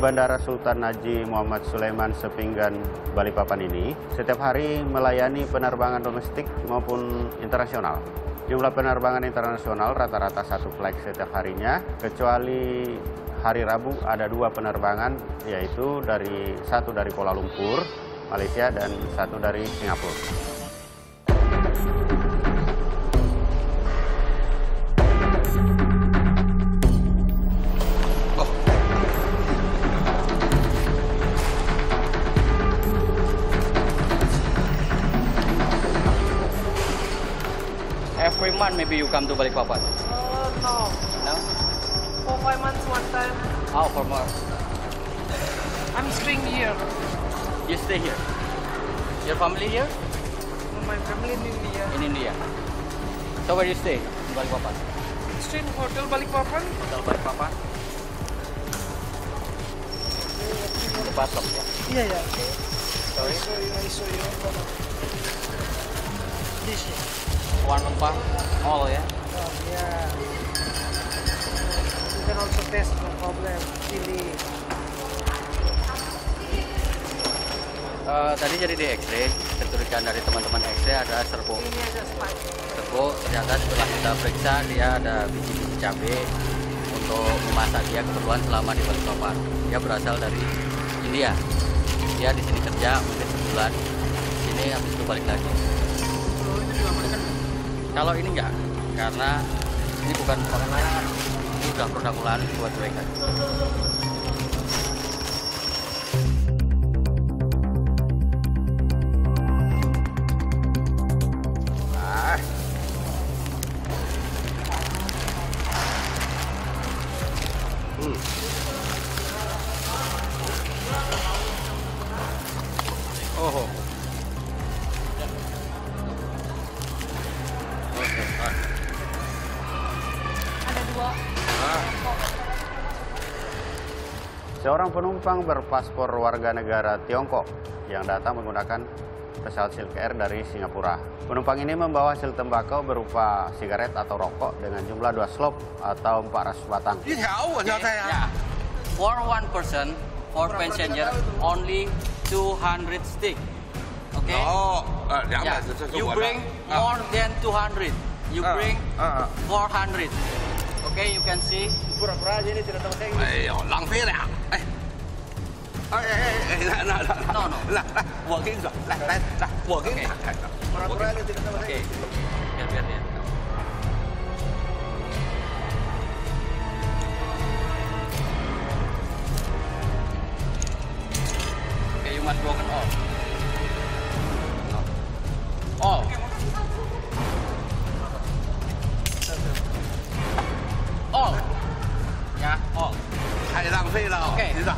Bandara Sultan Haji Muhammad Sulaiman Sepinggan Balikpapan ini setiap hari melayani penerbangan domestik maupun internasional. Jumlah penerbangan internasional rata-rata satu flight setiap harinya, kecuali hari Rabu ada dua penerbangan, yaitu dari satu dari Kuala Lumpur, Malaysia, dan satu dari Singapura. Come to Balikpapan? Uh, no. No? For five months one time. Oh, for more. I'm staying here. You stay here. Your family here? My family in India. In India. So where you stay? In Balikpapan. Stay in Hotel Balikpapan. Hotel Balikpapan. The bus stop, ya? Yeah, yeah. Sorry? I show you, I show you. This is. One Rempah, all ya? Oh, yeah. You can also test, no problem. Chili. Eh, tadi jadi di X-ray, keturunan dari teman-teman X-ray ada serbu. Ini ada spice. Serbu ternyata setelah kita periksa dia ada biji-biji cabai untuk memasak dia keperluan selama di Balikpapan. Dia berasal dari India. Dia di sini kerja mungkin sebulan. Sini habis itu balik lagi. Kalau ini enggak, karena ini bukan layangan. Ini udah produk olahan buat mereka. seorang penumpang berpaspor warga negara Tiongkok yang datang menggunakan pesawat Silk Air dari Singapura. Penumpang ini membawa hasil tembakau berupa sigaret atau rokok dengan jumlah dua slop atau 400 batang. Okay. Yeah. For one person, for passenger, only 200 stick. Okay? Oh, ya. yeah. You bring more than 200. You bring 400. Okay, you can see. Pura-pura aja ini tidak tahu saya. Ayo, langsir ya. Eh. 哎哎哎，来来来 No, no. 来来，我跟你说，来来来，我给你 OK 打开的，我给你 Okay. Biar biar dia. Okay, you must broken all. All. All. Yeah, all. 太浪费了。 Okay. 局长，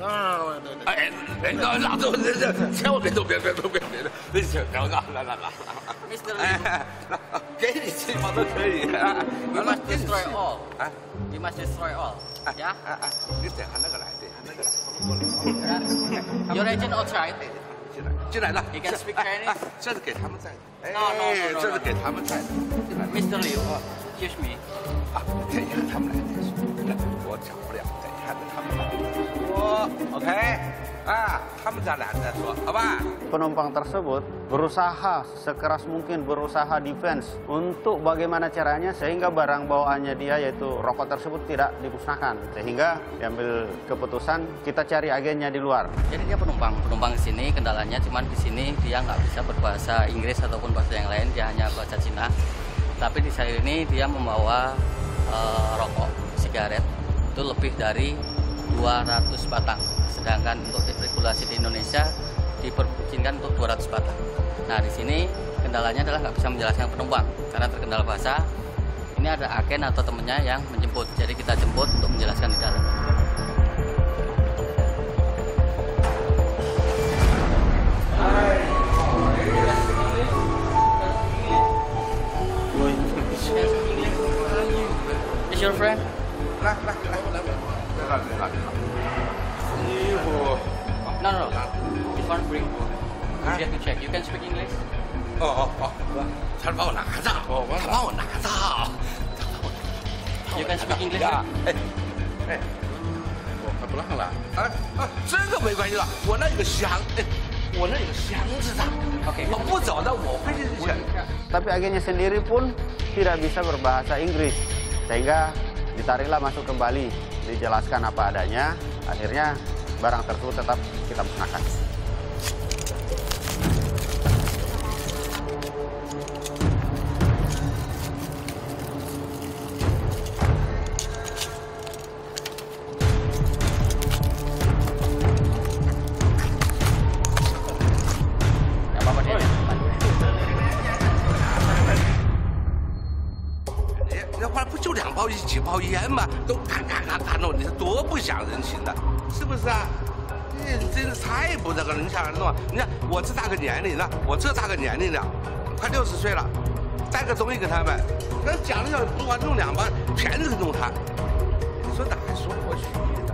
嗯哎哎别闹老子我千万别动别别别别别别别别请彪哥来来给你气我都可以 you must destroy all you must destroy all 呀哎哎你等下那个来等下那个来 进来进来了进来了这是给他们在。的哎这是给他们在。的进来 mr lee kiss me. 啊可以喊他们来。我讲不了 OK，ah, Penumpang tersebut berusaha sekeras mungkin berusaha defense untuk bagaimana caranya sehingga barang bawaannya dia yaitu rokok tersebut tidak dimusnahkan. Sehingga diambil keputusan kita cari agennya di luar. Jadi dia penumpang. Penumpang di sini kendalanya cuman di sini dia nggak bisa berbahasa Inggris ataupun bahasa yang lain dia hanya bahasa Cina. Tapi di sini ini dia membawa uh, rokok sigaret. Itu lebih dari 200 batang. Sedangkan untuk regulasi di Indonesia diperbolehkan untuk 200 batang. Nah di sini kendalanya adalah nggak bisa menjelaskan penumpang karena terkendala bahasa. Ini ada agen atau temennya yang menjemput, jadi kita jemput untuk menjelaskan di dalam. This one bring. You have to check. You can speak English. 哦哦哦，他把我拿着，他把我拿着， You can speak English. 啊，哎哎，我还不让了，啊啊，这个没关系了，我那有个箱，哎，我那有个箱子的， Oke. 我不走的，我会进去。 Tapi agennya sendiri pun tidak bisa berbahasa Inggris, sehingga ditariklah masuk kembali, dijelaskan apa adanya, akhirnya barang tersebut tetap kita musnahkan. 那话不就两包几包烟吗？都咔咔咔咔弄，你是多不讲人情的，是不是啊？你真是太不那个人家弄。你看我这大个年龄了，我这大个年龄了，快六十岁了带个东西给他们那奖励要不玩弄两把全是弄他你说哪还说过去？